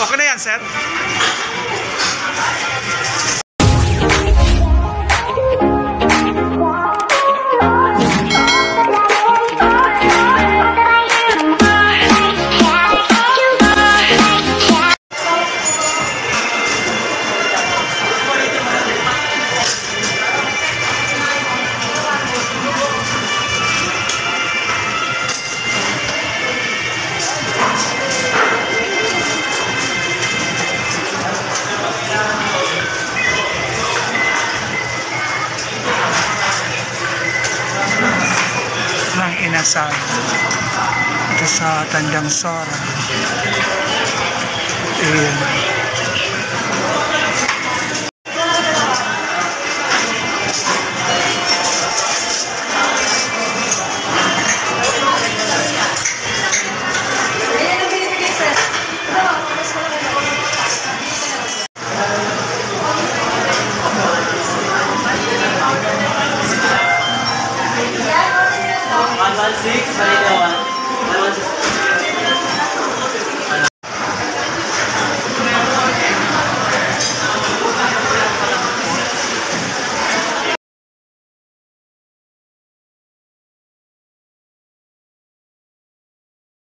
Okay na yan, sir. Inasal ito sa Tandang Sora. Ayan. 116, how you doing? 116.